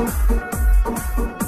Oh, oh, oh, oh.